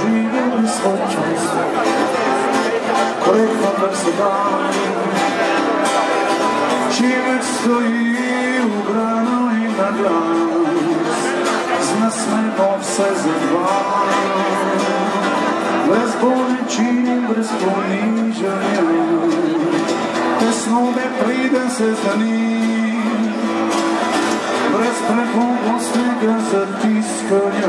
živeli svoj čas. Koliko brzo dani, čime stoji u brano i na glas, zna smemo vse za dva. Bez bolečin, brez ponižanja, tesnobe pride se za njim, brez prepognostnega zatiskanja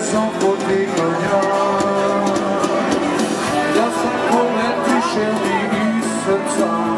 sans côté cognat. Dans sa colère du chéri, il se tient.